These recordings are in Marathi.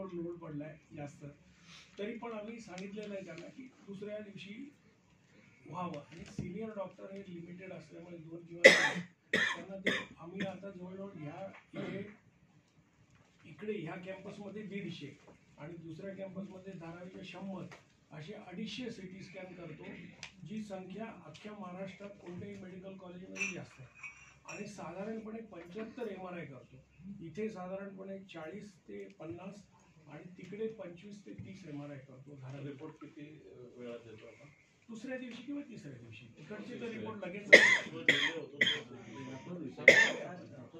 त्यांच्यावर लोड पडलाय जास्त. तरी पण आम्ही सांगितलेलं आहे त्यांना की दुसऱ्या दिवशी व्हावं. आणि सिनियर डॉक्टर हे लिमिटेड असल्यामुळे दोन किंवा त्यांना ते आम्ही आता जवळजवळ ह्या इकडे ह्या कॅम्पसमध्ये दीडशे आणि दुसऱ्या कॅम्पसमध्ये धारावीच्या शंभर असे अडीचशे सी टी स्कॅन करतो जी संख्या अख्ख्या महाराष्ट्रात कोणत्याही मेडिकल कॉलेजमध्ये जास्त आहे. आणि साधारणपणे पंच्याहत्तर एम आर आय करतो. इथे साधारणपणे चाळीस ते पन्नास आणि तिकडे पंचवीस ते तीस एम आर आय करतो. धारावी रिपोर्ट किती वेळात देतो आपण? दुसऱ्या दिवशी किंवा तिसऱ्या दिवशी. इकडचे तर रिपोर्ट लगेच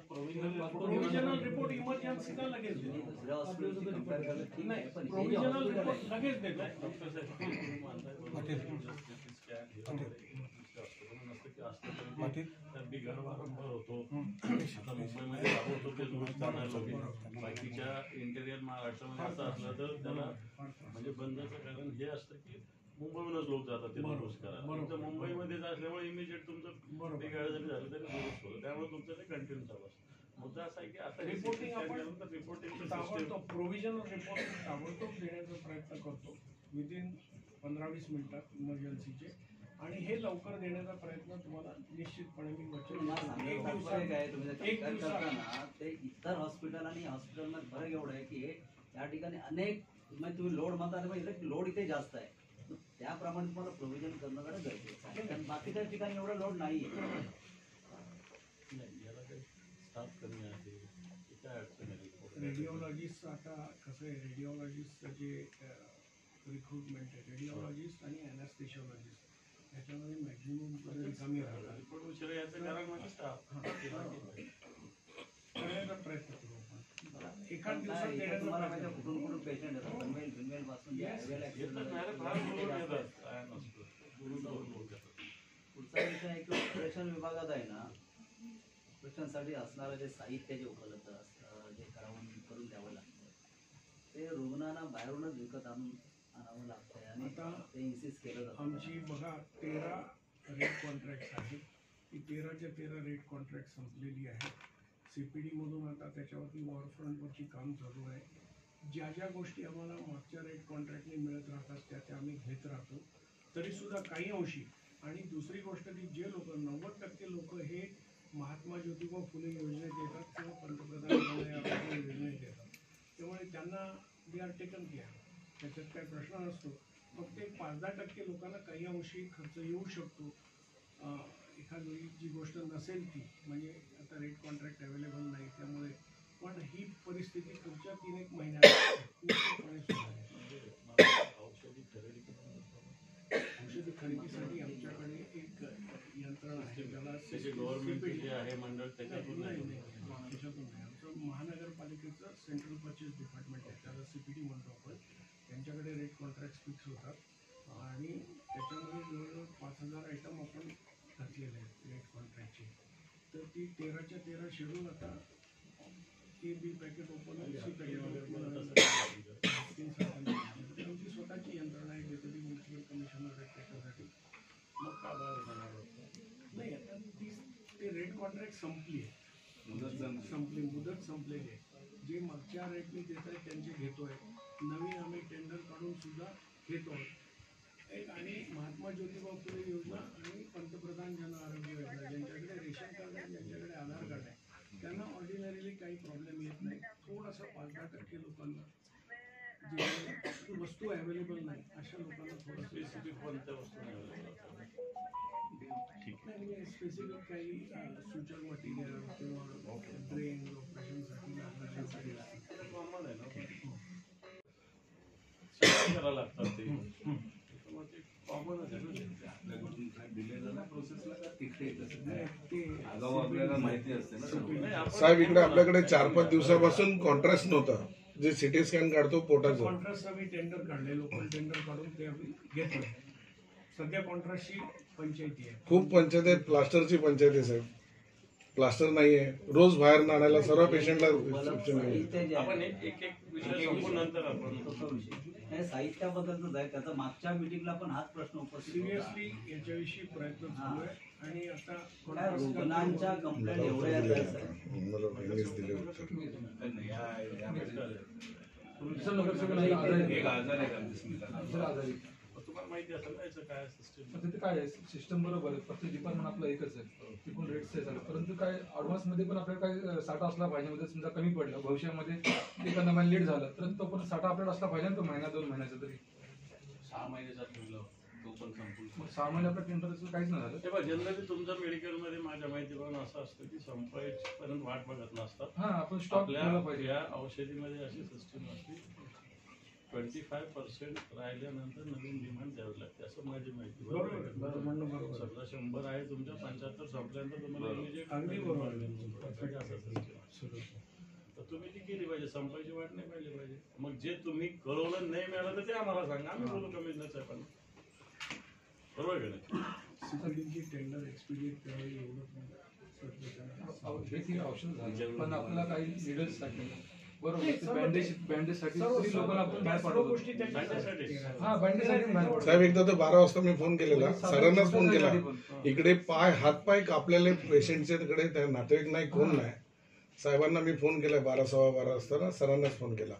प्रोव्हिजनल रिपोर्ट इमर्जन्सीला लगेच देतो. नाही आहे पण हे जे प्रोव्हिजनल रिपोर्ट लगेच देतो. असतं. बिघाड वारंवार होतो. आता मुंबईमध्ये होतो ते बाकीच्या इंटेरियर महाराष्ट्रामध्ये असं असलं तर त्याला म्हणजे बंदचं कारण हे असतं की मुंबईहूनच लोक जातात ते दुरुस्त मुंबईमध्येच असल्यामुळे इमिजिएट तुमचं बिघाड जरी झालं तरी दुरुस्त होतं त्यामुळे तुमचं ते कंटिन्यू चालू असतं. मुद्दा असा आहे की आता Reporting आपण रिपोर्टिंग ताबडतोब प्रोव्हिजनल रिपोर्ट ताबडतोब देण्याचा प्रयत्न करतो. विदिन पंधरा वीस मिनिटात इमर्जन्सीचे आणि हे लवकर देण्याचा प्रयत्न तुम्हाला निश्चितपणे मी देतो. एक करताना ते इतर हॉस्पिटल आणि हॉस्पिटलमध्ये फरक एवढा आहे की या ठिकाणी अनेक म्हणजे तुम्ही लोड म्हणता म्हणजे लोड इथे जास्त आहे. त्याप्रमाणे तुम्हाला प्रोव्हिजन करणं जरा गरजेचं आहे. कारण बाकीच्या ठिकाणी एवढा लोड नाही आहे नाही याला काही स्टाफ कमी आहे. ते काय अडचण आहे? रेडिओलॉजिस्ट आता कसं आहे रेडिओलॉजिस्टचं जे रिक्रुटमेंट आहे रेडिओलॉजिस्ट आणि अॅनास्थेशिओलॉजिस्ट याच्यामध्ये मॅक्झिमम रिकामी राहतात रिपोर्ट उशिरा याचं कारण म्हणजे स्टाफ करण्याचा प्रयत्न करू आपण. एखाद पण दिवसात काय, इथे देण्याचा तुम्हाला प्रयत्न माहिती आहे करू. कुठून कुठून पेशंट येतात. पनवेल पासून Yes. नाही रे, फार. काय नसतं. पुढचा विषय आहे की ऑपरेशन विभागात आहे ना ऑपरेशनसाठी असणारं जे साहित्य जे उपलब्ध असतं जे करावून करून द्यावं लागतं ते रुग्णांना बाहेरूनच विकत आणून आणावं लागतंय आणि आता ते इन्सिस्ट केलं जातं आमची बघा तेरा रेट कॉन्ट्रॅक्ट आहेत ती तेराच्या तेरा रेट कॉन्ट्रॅक्ट संपलेली आहे. सी पी डीमधून आता त्याच्यावरती वॉरफ्रंटवरची काम चालू आहे. ज्या ज्या गोष्टी आम्हाला मागच्या रेट कॉन्ट्रॅक्टने मिळत राहतात त्या त्या आम्ही घेत राहतो. तरीसुद्धा काही अंशी. आणि दुसरी गोष्ट की जे लोक नव्वद टक्के लोक हे महात्मा ज्योतिबा फुले योजनेत येतात किंवा पंतप्रधान योजनेत येतात. त्यामुळे त्यांना दे आर टेकन केअर त्याच्यात काही प्रश्न नसतो. फक्त एक पाच दहा टक्के लोकांना काही अंशी खर्च येऊ शकतो. एखाद जी गोष्ट नसेल ती म्हणजे आता रेट कॉन्ट्रॅक्ट अवेलेबल नाही त्यामुळे. पण ही परिस्थिती पुढच्या तीन एक महिन्यात औषधी खरेदीसाठी आमच्याकडे एक यंत्रणा आहे ज्याला त्याच्यातून नाही आमचं महानगरपालिकेचं सेंट्रल परचेस डिपार्टमेंट आहे. त्याला सी पी टी म्हणतो आपण. त्यांच्याकडे रेट कॉन्ट्रॅक्ट फिक्स होतात. आणि त्याच्यामध्ये जवळजवळ पाच हजार आयटम आपण घातलेले आहेत रेट कॉन्ट्रॅक्टचे तर ती तेराच्या तेरा शेड्यूल आता A B packet open C packet त्यांची स्वतःची यंत्रणा आहे डेप्युटी म्युन्सिपल कमिशनर आहे त्याच्यासाठी. मग का बाहेर जाणार होतं? नाही आता ती ते रेट कॉन्ट्रॅक्ट संपली आहे. संपली मुदत संपलेली आहे. जे मागच्या रेटने देत आहेत त्यांचे घेतोय. नवीन आम्ही टेंडर काढून सुद्धा घेतोय. एक आणि महात्मा ज्योतिबा फुले योजना आणि पंतप्रधान जन आरोग्य योजना ज्यांच्याकडे रेशन कार्ड आहे ज्यांच्याकडे आधार कार्ड आहे त्यांना ऑर्डिनरीली काही प्रॉब्लेम येत नाही. थोडासा पाच दहा टक्के लोकांना वस्तू अवेलेबल नाही अशा लोकांना थोडंसं स्पेसिफिक कोणत्या वस्तू नाही? ठीक आहे. नाही स्पेसिफिक काही सुचल मटेरियल किंवा ब्रेन ऑपरेशनसाठी ते. आहे ना आगाऊ आपल्याला माहिती असते ना साहेब इकडे आपल्याकडे चार पाच दिवसापासून कॉन्ट्रास्ट नव्हता. जे सिटी स्कॅन काढतो पोटाचं. कॉन्ट्रास्ट आम्ही टेंडर काढले लोकल टेंडर काढून ते आम्ही घेतलं. सध्या कॉन्ट्रास्टची पंचायती आहे. खूप पंचायत आहे प्लास्टरची पंचायत आहे साहेब. प्लास्टर नाहीये. रोज बाहेर आणायला सर्व पेशंटला आपण आहे. एक एक एक विषय संपून नंतर आपण तो तो विषय साहित्याबद्दलच आहे त्याचा मागच्या मिटिंगला पण हाच प्रश्न उपस्थित होता. सिरियसली याच्याविषयी प्रयत्न चालू आहे आणि आता थोड्या रुग्णांच्या कंप्लेंट एवढ्या आहेत साहेब. मला त्यांनीच दिले उत्तर. दुसरं नगरसेवक नाही आजारी एक आजार आहे. तुम्हाला माहिती असेल ना याचं काय सिस्टम पण तिथे काय आहे सिस्टम बरोबर आहे प्रत्येक डिपार्टमेंट आपलं एकच आहे. तिकडून रेट्स आहे. सगळं परंतु काय ऍडव्हान्समध्ये पण आपल्याला काय साठा असला पाहिजे म्हणजे समजा कमी पडलं भविष्यामध्ये एखादा महिना लेट झालं तर तो पण साठा आपल्याला असला पाहिजे ना तो महिना दोन महिन्याचा तरी. सहा महिन्याचा ठेवलं तो पण संपून मग सहा महिने आपल्या टेंडरचं काहीच नाही झालं. तेव्हा जनरली तुमच्या मेडिकलमध्ये माझ्या माहितीप्रमाणे असं असतं की संपायपर्यंत वाट बघत नसतात. हा आपण स्टॉक ठेवला आपल्या पाहिजे. या औषधीमध्ये अशी सिस्टीम असते ट्वेंटी फाय पर्सेंट राहिल्यानंतर नवीन डिमांड द्यावी लागते असं माझी माहिती. बरोबर. समजा शंभर आहे तुमच्या पंच्याहत्तर संपल्यानंतर तुम्हाला अगदी बरोबर. असं आहे. तर तुम्ही ती केली पाहिजे संपायची वाट नाही पाहिजे पाहिजे. मग जे तुम्ही कळवलं नाही मिळालं तर ते आम्हाला सांगा. आम्ही बोलू कमिशनर साहेबांना. बरोबर आहे का नाही? टेंडर एक्सपिडिएट करावी एवढं पण पण आपल्याला काही साठी बरोबर. बँडेज बँडेजसाठी लोकांना बाहेर पाठवतो. हा बँडेजसाठी साहेब एकदा तर बारा वाजता मी फोन केलेला. सरांनाच फोन केला. इकडे पाय हातपाय कापलेले पेशंटचे तिकडे त्या नातेवाईक नाही कोण नाही. साहेबांना मी फोन केला बारा सव्वा बारा वाजता ना सरांनाच फोन केला.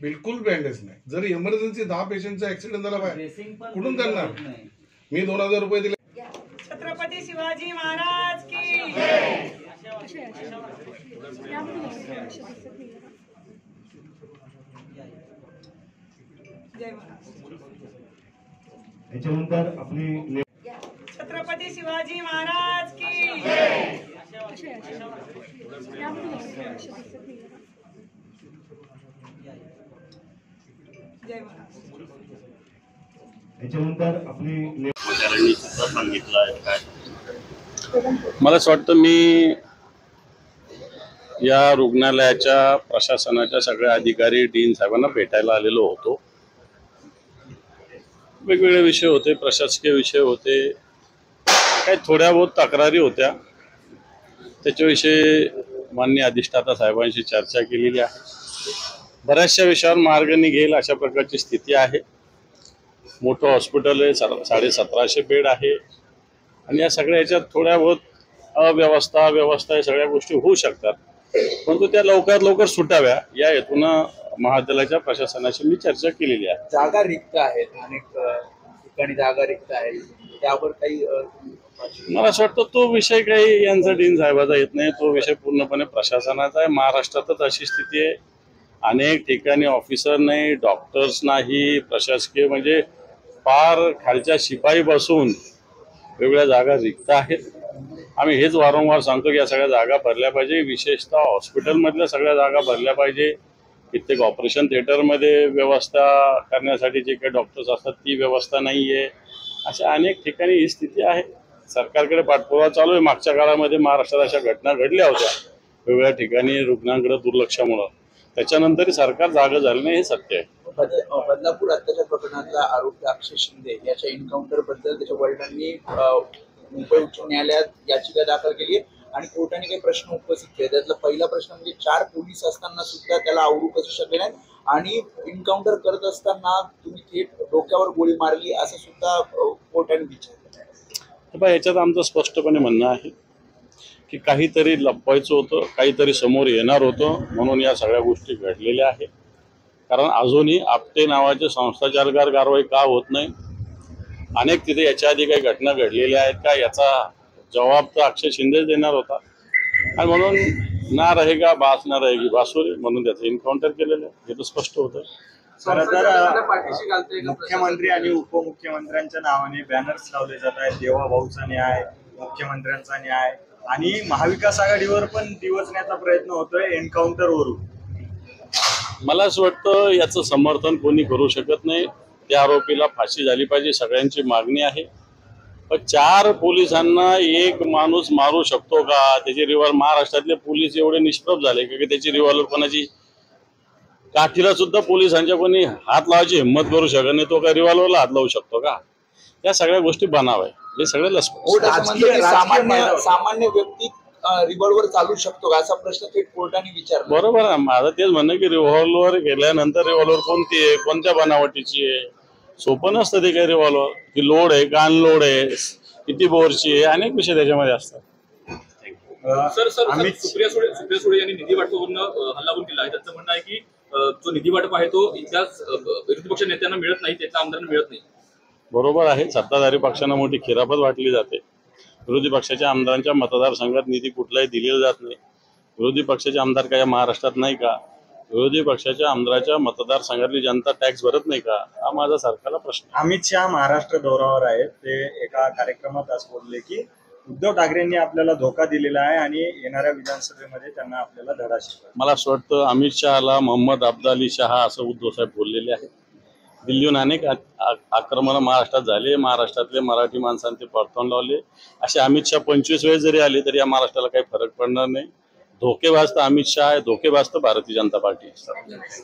बिलकुल बँडेज नाही. जर इमर्जन्सी दहा पेशंटचा ऍक्सिडेंट झाला बाय ड्रेसिंग पण कुठून करणार मी दोन हजार रुपये दिले. छत्रपती शिवाजी महाराज की जय महाराज याच्यानंतर आपली छत्रपती शिवाजी महाराज की याच्यानंतर आपली मला असं वाटतं मी या रुग्णालयाच्या प्रशासनाच्या सगळ्या अधिकारी डीन साहेबांना भेटायला आलेलो होतो. वेगवेगळे विषय होते प्रशासकीय विषय होते काही थोड्या बहुत तक्रारी होत्या. त्याच्याविषयी मान्य अधिष्ठाता साहेबांशी चर्चा केलेली आहे. बऱ्याचशा विषयावर मार्ग निघेल अशा प्रकारची स्थिती आहे. मोठं हॉस्पिटल आहे साडे सतराशे बेड आहे. आणि या सगळ्या ह्याच्यात थोड्या बहुत अव्यवस्था व्यवस्था या सगळ्या गोष्टी होऊ शकतात. परंतु त्या लवकरात लवकर सुटाव्या या हेतूनं महाविद्यालयाच्या प्रशासनाशी मी चर्चा केलेली आहे. जागा रिक्त आहेत अनेक ठिकाणी जागा रिक्त आहेत. त्यावर काही मला असं वाटतं तो विषय काही यांचा डीन साहेबाचा येत नाही. तो विषय पूर्णपणे प्रशासनाचा आहे. महाराष्ट्रातच अशी स्थिती आहे. अनेक ठिकाणी ऑफिसर नाही डॉक्टर्स नाही प्रशासकीय म्हणजे फार खालच्या शिपाई बसून वेगवेगळ्या जागा रिक्त आहेत. आम्ही हेच वारंवार सांगतो की या सगळ्या जागा भरल्या पाहिजे. विशेषतः हॉस्पिटलमधल्या सगळ्या जागा भरल्या पाहिजे. कित्येक ऑपरेशन थिएटरमध्ये व्यवस्था करण्यासाठी जे काही डॉक्टर्स असतात ती व्यवस्था नाही आहे अशा अनेक ठिकाणी ही स्थिती आहे. सरकारकडे पाठपुरावा चालू आहे. मागच्या काळामध्ये महाराष्ट्रात अशा घटना घडल्या होत्या. वेगवेगळ्या ठिकाणी रुग्णांकडे दुर्लक्षामुळं. त्याच्यानंतरही सरकार जागं झालं नाही हे सत्य आहे. बदलापूर अत्याचार प्रकरणातला आरोपी अक्षय शिंदे याच्या एन्काउंटरबद्दल त्याच्या वडिलांनी मुंबई उच्च न्यायालयात याचिका दाखल केली आहे. आणि कोर्टाने काही प्रश्न उपस्थित केले. त्यातला पहिला प्रश्न म्हणजे चार पोलीस असताना सुद्धा त्याला आवडू कसू शकले नाहीत? आणि एन्काउंटर करत असताना तुम्ही थेट डोक्यावर गोळी मारली असं सुद्धा कोर्टाने विचारलं. तर बा याच्यात आमचं स्पष्टपणे म्हणणं आहे की काहीतरी लपवायचं होतं काहीतरी समोर येणार होतं म्हणून या सगळ्या गोष्टी घडलेल्या आहेत. कारण अजूनही आपटे नावाचे संस्थाचारकार कारवाई का होत नाही? अनेक तिथे याच्या आधी काही घटना घडलेल्या आहेत का? याचा जबाब तर अक्षय शिंदेच देणार होता. आणि म्हणून ना रहेगा बास ना रहेगी बासुरी म्हणून त्याचं एन्काउंटर केलेलं हे तर स्पष्ट होतं. मुख्यमंत्री आणि उपमुख्यमंत्र्यांच्या नावाने बॅनर्स लावले जात आहेत. देवा भाऊचा न्याय मुख्यमंत्र्यांचा न्याय आणि महाविकास आघाडीवर पण दिवसण्याचा प्रयत्न होतोय एन्काउंटर वरून. मला असं वाटतं याचं समर्थन कोणी करू शकत नाही. त्या आरोपीला फाशी झाली पाहिजे सगळ्यांची मागणी आहे. चार पोलिसांना एक माणूस मारू शकतो का? त्याची रिव्हॉल्वर महाराष्ट्रातले पोलीस एवढे निष्प्रभ झाले का की त्याची रिव्हॉल्वर कोणाची? काठीला सुद्धा पोलिसांच्या कोणी हात लावायची हिंमत करू शकत नाही. तो काय रिव्हॉल्वरला हात लावू शकतो का? या सगळ्या गोष्टी बनाव्या हे सगळे सामान्य सामान्य व्यक्ती रिव्हॉल्वर चालू शकतो का? असा प्रश्न थेट कोर्टाने विचारला. बरोबर आहे. माझं तेच म्हणणं की रिव्हॉल्वर गेल्यानंतर रिव्हॉल्वर कोणती आहे? कोणत्या बनावटीची आहे? सोपं नसतं ते काही रिव्हॉल्वर ती लोड आहे गान लोड आहे किती बोरची आहे अनेक विषय त्याच्यामध्ये असतात. सर सर आम्ही सुप्रिया सुळे सुप्रिया सुळे यांनी निधी वाटपावरून हल्ला केला आहे. त्यांचं म्हणणं आहे की जो निधी वाटप आहे तो अं, विरोधी पक्ष नेत्यांना मिळत नाही त्याच्या आमदारांना मिळत नाही. बरोबर आहे. सत्ताधारी पक्षांना मोठी खिरापत वाटली जाते. विरोधी पक्षाच्या आमदारांच्या मतदारसंघात निधी कुठलाही दिलेला जात नाही. विरोधी पक्षाचे आमदार काय महाराष्ट्रात नाही का? विरोधी पक्षाच्या आमदाराच्या मतदारसंघातली जनता टॅक्स भरत नाही का? हा माझा सरकारला प्रश्न आहे. अमित शहा महाराष्ट्र दौऱ्यावर आहेत. ते एका कार्यक्रमात आज बोलले की उद्धव ठाकरेंनी आपल्याला धोका दिलेला आहे आणि येणाऱ्या विधानसभेमध्ये त्यांना आपल्याला धडा शिकवा मला असं वाटतं अमित शहाला मोहम्मद अब्दाली शहा असं उद्धव साहेब बोललेले आहेत. दिल्लीहून अनेक आ- आ- आक्रमण महाराष्ट्रात झाले. महाराष्ट्रातले मराठी माणसांनी ते परतवून लावले. असे अमित शहा पंचवीस वेळेस जरी आले तरी या महाराष्ट्राला काही फरक पडणार नाही. धोकेबाज तर अमित शहा आहे धोकेबाज तर भारतीय जनता पार्टी आहे.